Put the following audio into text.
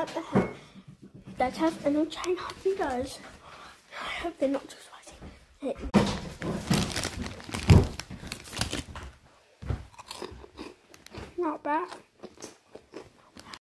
I'm the house. Let's have new chain guys. I hope they're not too spicy. Not bad.